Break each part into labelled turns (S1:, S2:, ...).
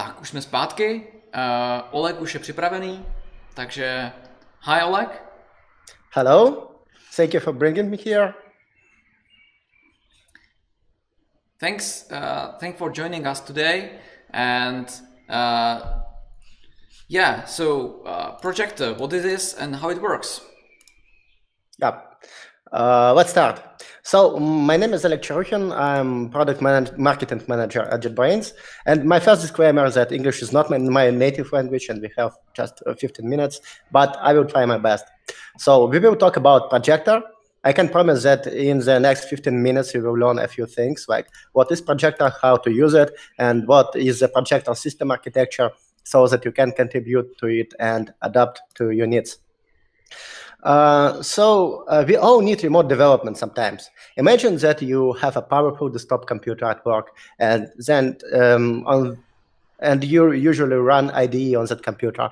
S1: Tak, už jsme zpátky. Uh, Oleg už je připravený, takže hi Oleg.
S2: Hello, thank you for bringing me here.
S1: Thanks, uh, thanks for joining us today. And uh, yeah, so uh, Projector, what it is and how it works.
S2: Yeah, uh, let's start. So my name is Oleg Chirukhin. I'm product manage marketing manager at JetBrains. And my first disclaimer is that English is not my, my, native language and we have just uh, 15 minutes, but I will try my best. So we will talk about Projector. I can promise that in the next 15 minutes, you will learn a few things like what is Projector, how to use it, and what is the Projector system architecture so that you can contribute to it and adapt to your needs. Uh, so uh, we all need remote development sometimes. Imagine that you have a powerful desktop computer at work, and then um, on, and you usually run IDE on that computer.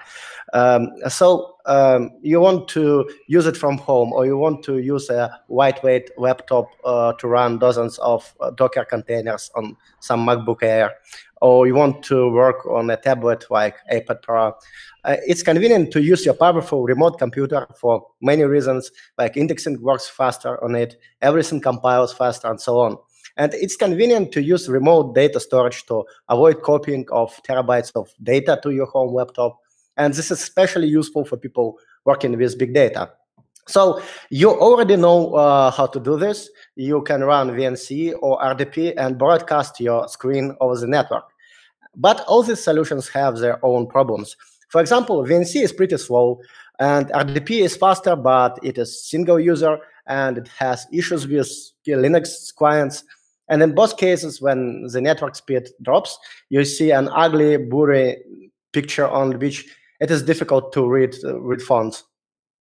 S2: Um, so um, you want to use it from home, or you want to use a lightweight laptop uh, to run dozens of uh, Docker containers on some MacBook Air, or you want to work on a tablet like iPad Pro. Uh, it's convenient to use your powerful remote computer for many reasons, like indexing works faster on it, everything compiles faster, and so on. And it's convenient to use remote data storage to avoid copying of terabytes of data to your home laptop. And this is especially useful for people working with big data. So you already know uh, how to do this. You can run VNC or RDP and broadcast your screen over the network. But all these solutions have their own problems. For example, VNC is pretty slow and RDP is faster, but it is single user and it has issues with Linux clients. And in both cases, when the network speed drops, you see an ugly, blurry picture on which it is difficult to read, uh, read fonts.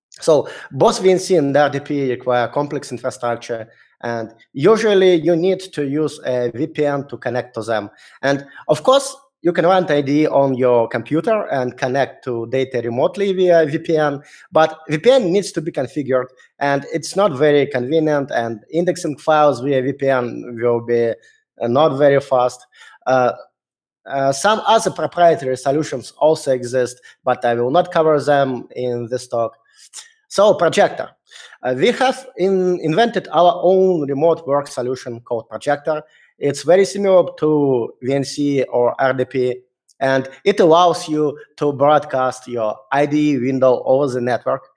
S2: So both VNC and RDP require complex infrastructure, and usually you need to use a VPN to connect to them. And of course, you can run IDE on your computer and connect to data remotely via VPN, but VPN needs to be configured, and it's not very convenient, and indexing files via VPN will be uh, not very fast. Uh, uh, some other proprietary solutions also exist, but I will not cover them in this talk. So Projector. Uh, we have in, invented our own remote work solution called Projector. It's very similar to VNC or RDP, and it allows you to broadcast your IDE window over the network.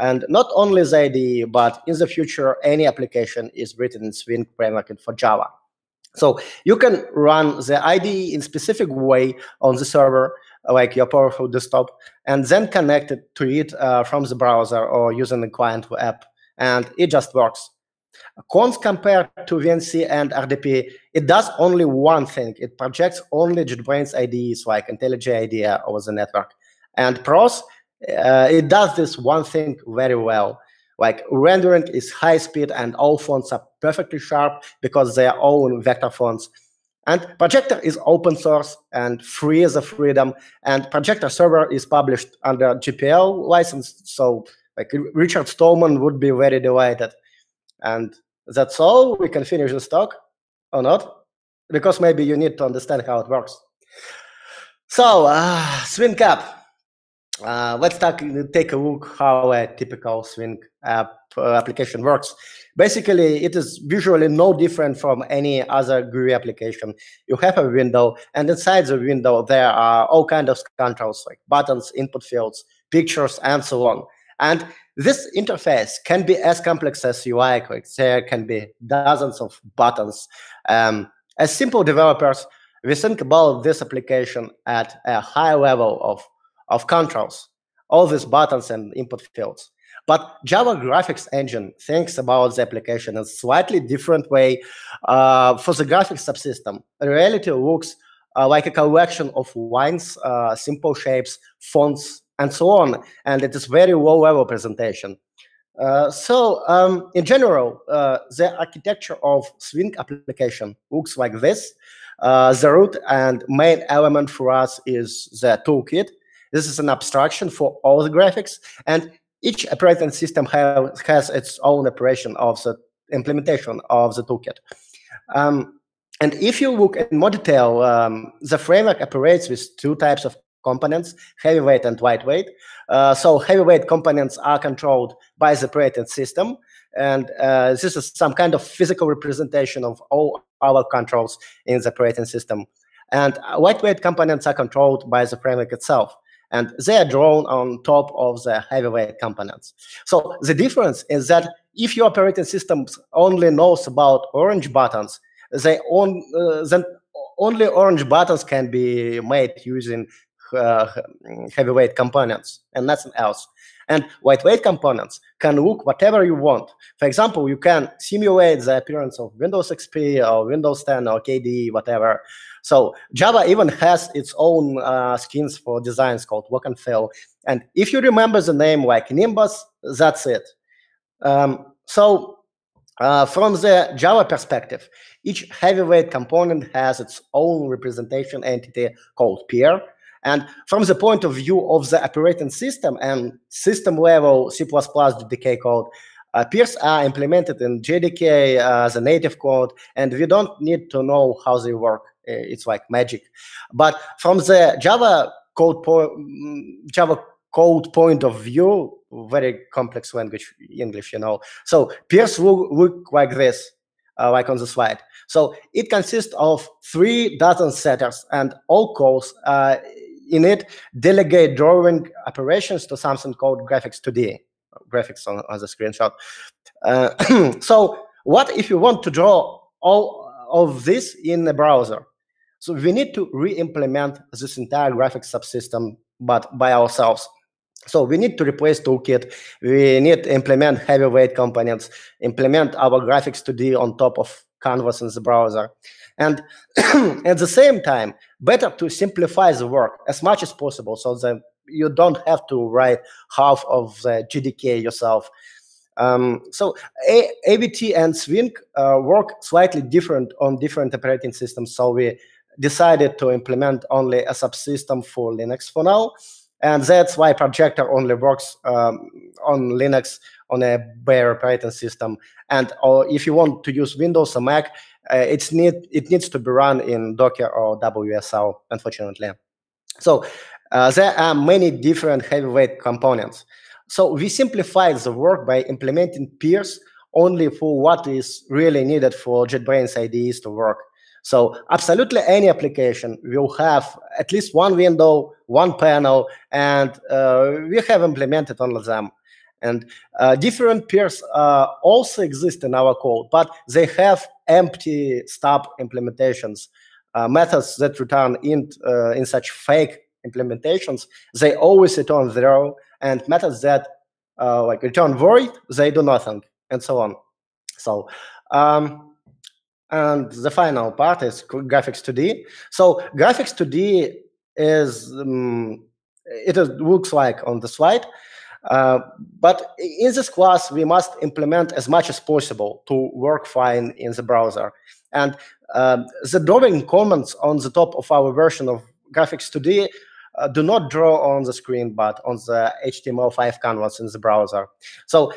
S2: And not only the IDE, but in the future, any application is written in Swing framework for Java. So you can run the IDE in specific way on the server, like your powerful desktop, and then connect it to it uh, from the browser or using the client app, and it just works. Cons compared to VNC and RDP, it does only one thing. It projects only JetBrains IDEs like IntelliJ IDEA over the network. And pros, uh, it does this one thing very well. Like rendering is high speed and all fonts are perfectly sharp because they are all vector fonts. And Projector is open source and free as a freedom. And Projector server is published under GPL license. So like Richard Stallman would be very delighted. And that's all. We can finish the talk or not, because maybe you need to understand how it works. So, uh, Swing app. Uh, let's talk, take a look how a typical Swing app uh, application works. Basically, it is visually no different from any other GUI application. You have a window, and inside the window, there are all kinds of controls like buttons, input fields, pictures, and so on. And this interface can be as complex as UI there can be dozens of buttons. Um, as simple developers, we think about this application at a high level of, of controls, all these buttons and input fields. But Java graphics engine thinks about the application in a slightly different way. Uh, for the graphics subsystem, reality looks uh, like a collection of lines, uh, simple shapes, fonts, and so on. And it is very low level presentation. Uh, so um, in general, uh, the architecture of Swing application looks like this. Uh, the root and main element for us is the toolkit. This is an abstraction for all the graphics, and each operating system have, has its own operation of the implementation of the toolkit. Um, and if you look in more detail, um, the framework operates with two types of components, heavyweight and lightweight. Uh, so heavyweight components are controlled by the operating system. And uh, this is some kind of physical representation of all our controls in the operating system. And lightweight components are controlled by the framework itself. And they are drawn on top of the heavyweight components. So the difference is that if your operating system only knows about orange buttons, they on, uh, then only orange buttons can be made using uh, heavyweight components and nothing else. And lightweight components can look whatever you want. For example, you can simulate the appearance of Windows XP or Windows 10 or KDE, whatever. So Java even has its own uh, skins for designs called look and feel. And if you remember the name like Nimbus, that's it. Um, so uh, from the Java perspective, each heavyweight component has its own representation entity called peer. And from the point of view of the operating system and system level C++ JDK code, uh, peers are implemented in JDK as a native code, and we don't need to know how they work. Uh, it's like magic. But from the Java code mm, Java code point of view, very complex language, English, you know. So peers look, look like this, uh, like on the slide. So it consists of three dozen setters, and all calls uh, in it delegate drawing operations to something called graphics 2D, graphics on, on the screenshot. Uh, so what if you want to draw all of this in a browser? So we need to re-implement this entire graphics subsystem, but by ourselves. So we need to replace toolkit. We need to implement heavyweight components, implement our graphics 2D on top of canvas in the browser. And at the same time, better to simplify the work as much as possible so that you don't have to write half of the JDK yourself. Um, so A AVT and Swing uh, work slightly different on different operating systems. So we decided to implement only a subsystem for Linux for now. And that's why Projector only works um, on Linux on a bare operating system. And or if you want to use Windows or Mac, uh, it's need it needs to be run in Docker or WSL, unfortunately. So uh, there are many different heavyweight components. So we simplified the work by implementing peers only for what is really needed for JetBrains IDEs to work. So absolutely any application will have at least one window, one panel, and uh, we have implemented all of them. And uh, different peers uh, also exist in our code, but they have empty stub implementations, uh, methods that return int uh, in such fake implementations. They always return zero, and methods that uh, like return void, they do nothing, and so on. So, um, and the final part is graphics 2D. So graphics 2D is um, it looks like on the slide. Uh, but in this class, we must implement as much as possible to work fine in the browser. And um, the drawing comments on the top of our version of Graphics 2D uh, do not draw on the screen, but on the HTML5 canvas in the browser. So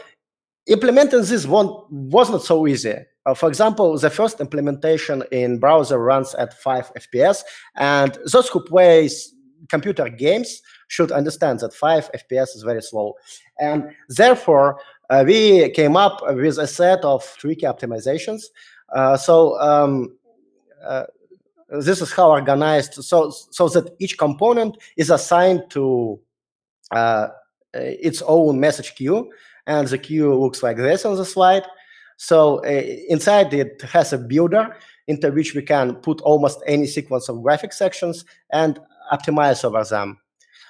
S2: implementing this one was not so easy. Uh, for example, the first implementation in browser runs at 5 FPS, and those who play computer games should understand that 5 FPS is very slow. And therefore, uh, we came up with a set of tricky optimizations. Uh, so um, uh, this is how organized, so, so that each component is assigned to uh, its own message queue. And the queue looks like this on the slide. So uh, inside it has a builder into which we can put almost any sequence of graphic sections and optimize over them.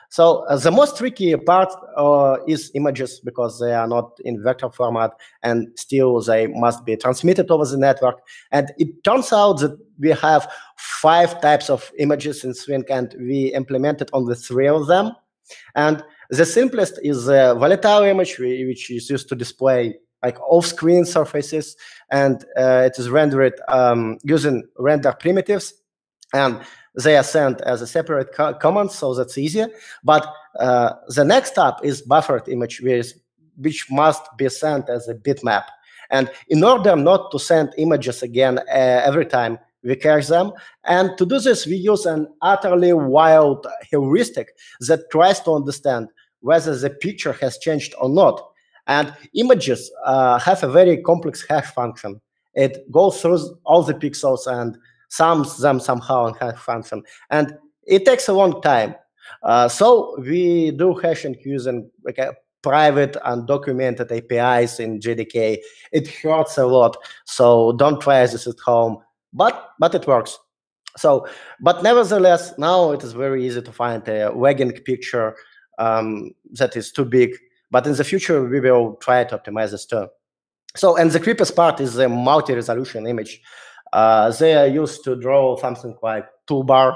S2: So uh, the most tricky part uh, is images because they are not in vector format and still they must be transmitted over the network. And it turns out that we have five types of images in Swing and we implemented only three of them. And the simplest is a volatile image, which is used to display like off-screen surfaces, and uh, it is rendered um, using render primitives. And they are sent as a separate co command, so that's easier. But uh, the next step is buffered image, which, which must be sent as a bitmap. And in order not to send images again uh, every time, we cache them. And to do this, we use an utterly wild heuristic that tries to understand whether the picture has changed or not. And images uh, have a very complex hash function. It goes through all the pixels and sums them somehow in hash function. And it takes a long time. Uh, so we do hashing using like a private undocumented APIs in JDK. It hurts a lot, so don't try this at home. But but it works. So, but nevertheless, now it is very easy to find a wagging picture um, that is too big. But in the future, we will try to optimize this too. So, and the creepiest part is the multi-resolution image. Uh, they are used to draw something like toolbar,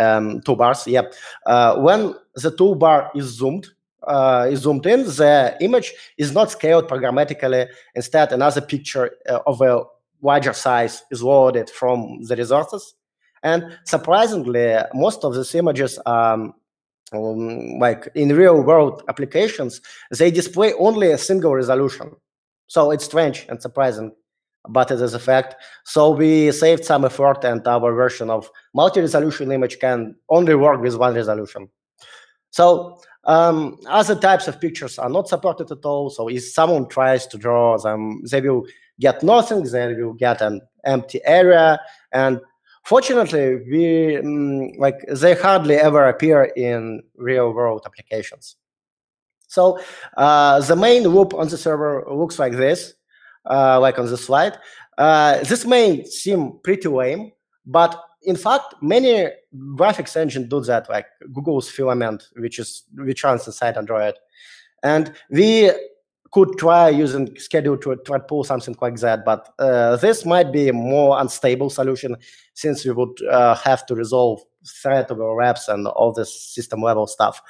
S2: um, toolbars. Yep. Uh, when the toolbar is zoomed, uh, is zoomed in, the image is not scaled programmatically. Instead, another picture uh, of a larger size is loaded from the resources. And surprisingly, most of these images, um, um, like in real world applications, they display only a single resolution. So it's strange and surprising, but it is a fact. So we saved some effort, and our version of multi-resolution image can only work with one resolution. So um, other types of pictures are not supported at all. So if someone tries to draw them, they will get nothing. They will get an empty area. And fortunately, we um, like they hardly ever appear in real world applications. So uh, the main loop on the server looks like this, like on the slide. Uh, this may seem pretty lame, but in fact, many graphics engines do that, like Google's Filament, which is which runs inside Android, and we could try using schedule to thread pull something like that, but uh, this might be a more unstable solution since we would uh, have to resolve thread overlaps and all this system level stuff.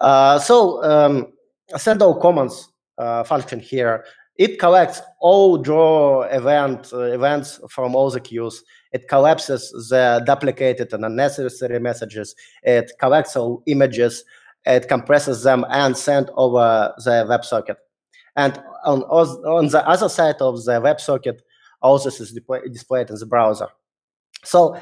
S2: Uh, so um, send all comments uh, function here. It collects all draw event uh, events from all the queues it collapses the duplicated and unnecessary messages. It collects all images. It compresses them and sends over the WebSocket. And on, on the other side of the WebSocket, all this is displayed in the browser. So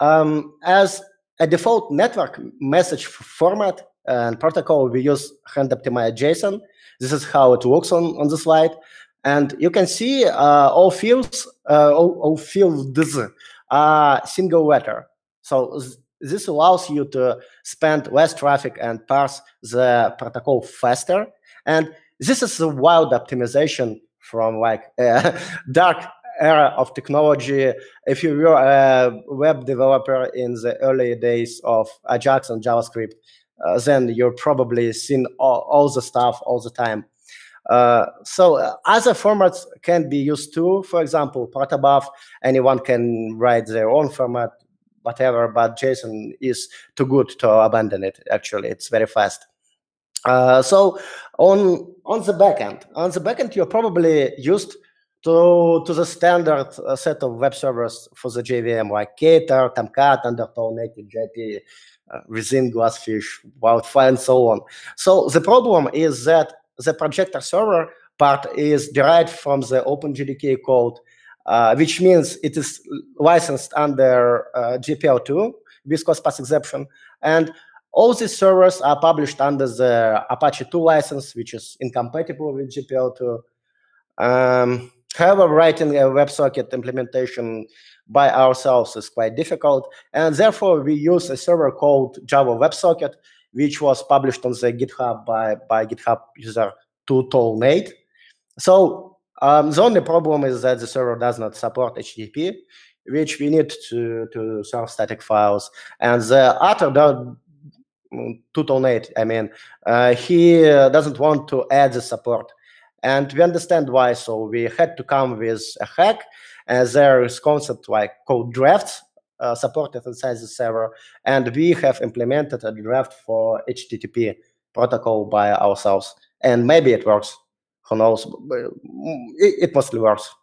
S2: um, as a default network message format and protocol, we use hand optimized JSON. This is how it looks on, on the slide. And you can see uh, all fields, uh, all, all fields are single letter. So this allows you to spend less traffic and parse the protocol faster. And this is a wild optimization from like dark era of technology. If you were a web developer in the early days of Ajax and JavaScript, uh, then you're probably seen all, all, the stuff all the time. Uh, so uh, other formats can be used too. For example, protobuf, anyone can write their own format, whatever, but JSON is too good to abandon it, actually. It's very fast. Uh, so on on the backend, on the backend, you're probably used to to the standard uh, set of web servers for the JVM, like Ktor, Tomcat, Undertow, Netty, Jetty, uh, Within, Glassfish, WildFly, and so on. So the problem is that the projector server part is derived from the OpenJDK code, uh, which means it is licensed under uh, GPL2, with Classpath exception. And all these servers are published under the Apache 2 license, which is incompatible with GPL2. Um, however, writing a WebSocket implementation by ourselves is quite difficult, and therefore we use a server called Java WebSocket, which was published on the GitHub by, by GitHub user Nate. So um, the only problem is that the server does not support HTTP, which we need to, to serve static files. And the author, Nate, I mean, uh, he doesn't want to add the support. And we understand why. So we had to come with a hack. And there is concept like code drafts uh, supported inside the server. And we have implemented a draft for HTTP protocol by ourselves. And maybe it works. Who knows? It, it mostly works.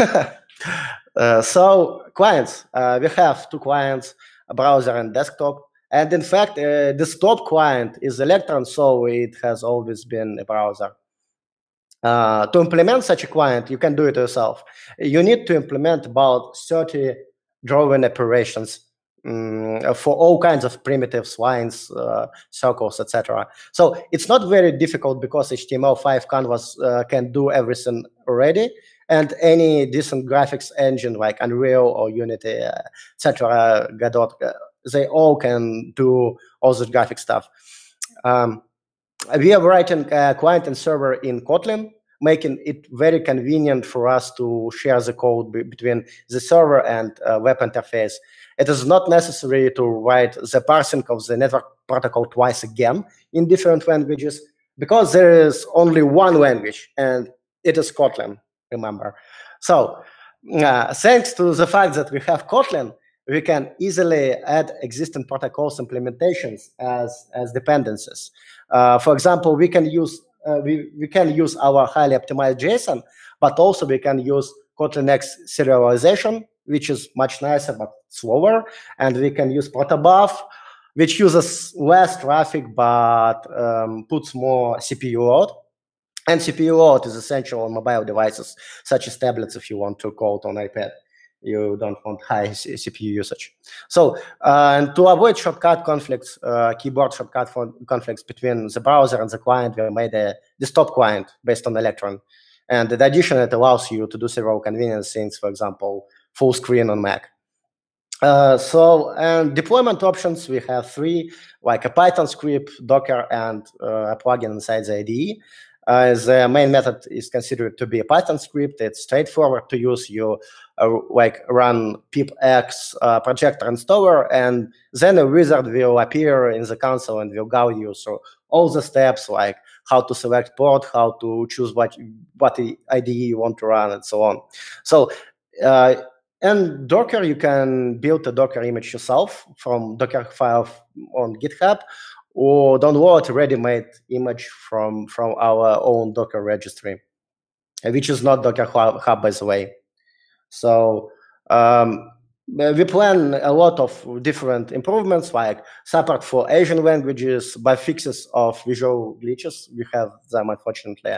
S2: uh, so clients, uh, we have two clients, a browser and desktop. And in fact, uh, desktop client is Electron, so it has always been a browser. Uh, to implement such a client, you can do it yourself. You need to implement about 30 drawing operations um, for all kinds of primitives, lines, uh, circles, etc. So it's not very difficult because HTML5 canvas uh, can do everything already, and any decent graphics engine like Unreal or Unity, uh, etc., Godot, uh, they all can do all the graphic stuff. Um, we are writing a client and server in Kotlin, making it very convenient for us to share the code between the server and uh, web interface. It is not necessary to write the parsing of the network protocol twice again in different languages because there is only one language and it is Kotlin, remember. So uh, thanks to the fact that we have Kotlin, we can easily add existing protocols implementations as, as dependencies. Uh, for example, we can use uh, we, we can use our highly optimized JSON, but also we can use Kotlin X serialization, which is much nicer but slower, and we can use protobuf, which uses less traffic but um, puts more CPU load. And CPU load is essential on mobile devices, such as tablets if you want to code on iPad you don't want high CPU usage. So, uh, to avoid shortcut conflicts, uh, keyboard shortcut conflicts between the browser and the client, we made a desktop client based on Electron. And in addition, it allows you to do several convenience things, for example, full screen on Mac. Uh, so, and deployment options, we have three, like a Python script, Docker, and uh, a plugin inside the IDE. Uh, the main method is considered to be a Python script. It's straightforward to use. You like run pipx uh, projector installer, and then a wizard will appear in the console and will guide you through all the steps, like how to select port, how to choose what what IDE you want to run, and so on. So. Uh, and Docker, you can build a Docker image yourself from Docker file on GitHub, or download a ready-made image from, from our own Docker registry, which is not Docker Hub, by the way. So um, we plan a lot of different improvements, like support for Asian languages, by fixes of visual glitches. We have them, unfortunately.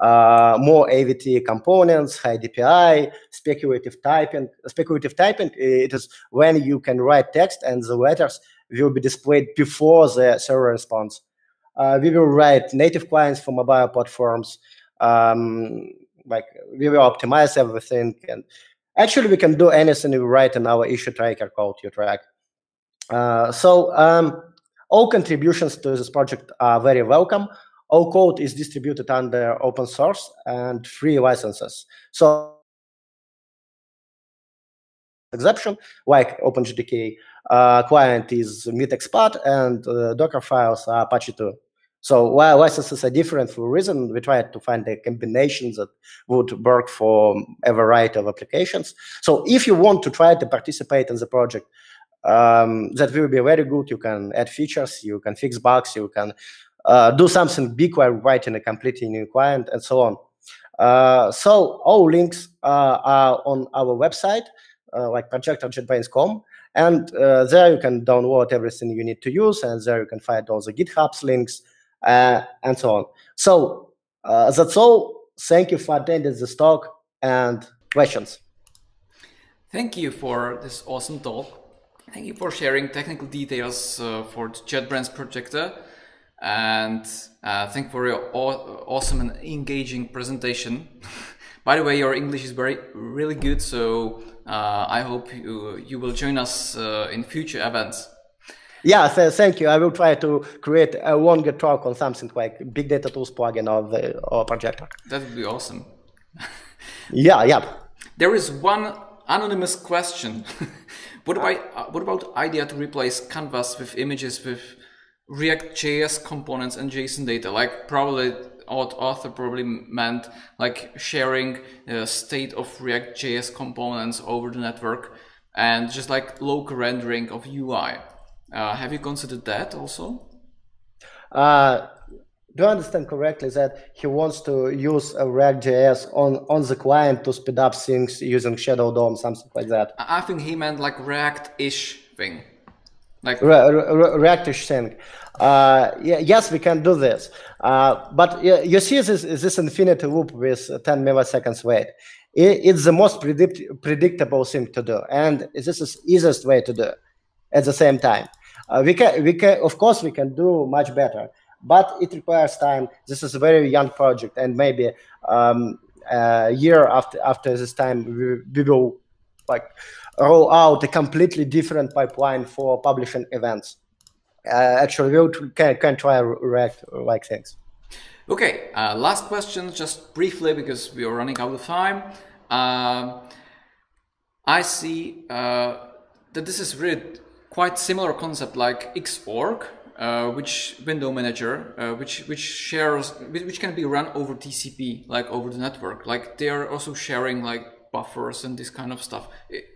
S2: Uh, more AVT components, high DPI, speculative typing. Speculative typing, it is when you can write text and the letters will be displayed before the server response. Uh, we will write native clients for mobile platforms. Um, like we will optimize everything, and actually we can do anything we write in our issue tracker called YouTrack. Uh, so um, all contributions to this project are very welcome. All code is distributed under open source and free licenses. So exception, like OpenJDK, uh, client is MeetExpat, and uh, Docker files are Apache 2. So while licenses are different for a reason, we tried to find a combination that would work for a variety of applications. So if you want to try to participate in the project, um, that will be very good. You can add features, you can fix bugs, you can uh, do something big while writing a completely new client, and so on. Uh, so all links uh, are on our website, uh, like project.jetbrains.com. And uh, there you can download everything you need to use, and there you can find all the GitHub's links uh, and so on. So uh, that's all. Thank you for attending this talk and questions.
S1: Thank you for this awesome talk. Thank you for sharing technical details uh, for the JetBrains projector. And uh, thank for your aw awesome and engaging presentation. By the way, your English is very really good, so uh, I hope you, you will join us uh, in future events.
S2: Yeah, th thank you. I will try to create a longer talk on something like Big Data Tools plugin or the or projector.
S1: That would be awesome.
S2: yeah, yeah.
S1: There is one anonymous question. what about uh, what about idea to replace canvas with images with React.js components and JSON data? Like probably odd author probably meant like sharing a state of React.js components over the network and just like local rendering of UI. Uh, have you considered that also?
S2: Uh, do I understand correctly that he wants to use a React.js on, on the client to speed up things using Shadow DOM, something like that?
S1: I think he meant like React-ish thing.
S2: Like re- re- reactive sync. Uh, yeah, yes, we can do this. Uh, but you see this, this infinity loop with 10 milliseconds wait. It, it's the most predict- predictable thing to do. And this is easiest way to do at the same time. Uh, we can, we can, of course, we can do much better, but it requires time. This is a very young project, and maybe um, a year after after this time, we, we will like roll out a completely different pipeline for publishing events. Uh, actually, we can, can try React like things.
S1: Okay, uh, last question, just briefly because we are running out of time. Uh, I see uh, that this is really quite similar concept like Xorg, uh, which window manager, uh, which which shares, which can be run over TCP, like over the network. Like they are also sharing like buffers and this kind of stuff.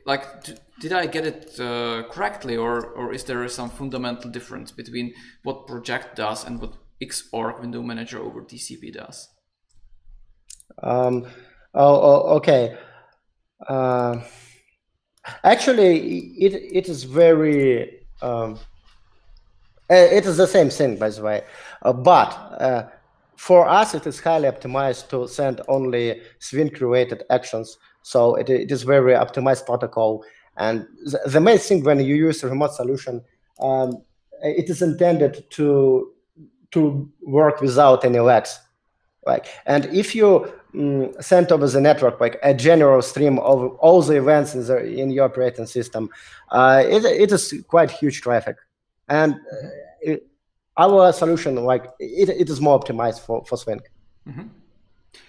S1: Like, did I get it uh, correctly, or or is there some fundamental difference between what Project does and what Xorg window manager over TCP does?
S2: Um, oh, oh okay. Actually, it it is very. Um, it is the same thing, by the way, uh, but uh, for us, it is highly optimized to send only Swing created actions so it, it is very optimized protocol. And the, the main thing when you use a remote solution, um, it is intended to to work without any lags. Like, and if you um, send over the network like a general stream of all the events in, the, in your operating system, uh, it, it is quite huge traffic. And uh, it, our solution, like, it, it is more optimized for, for Swing. Mm -hmm.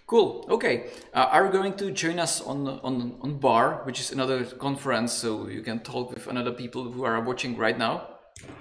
S1: Cool. Okay. Uh, are you going to join us on on on Bar, which is another conference, so you can talk with another people who are watching right now?